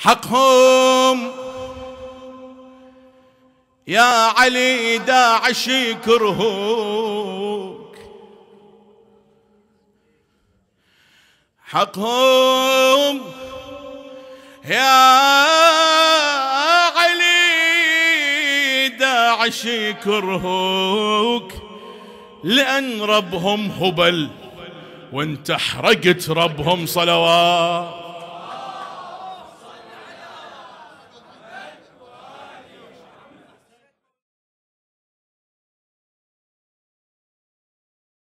حقهم. يا علي داعش يكرهوك حقهم. يا علي داعش يكرهوك لأن ربهم هبل وانت حرقت ربهم صلوات.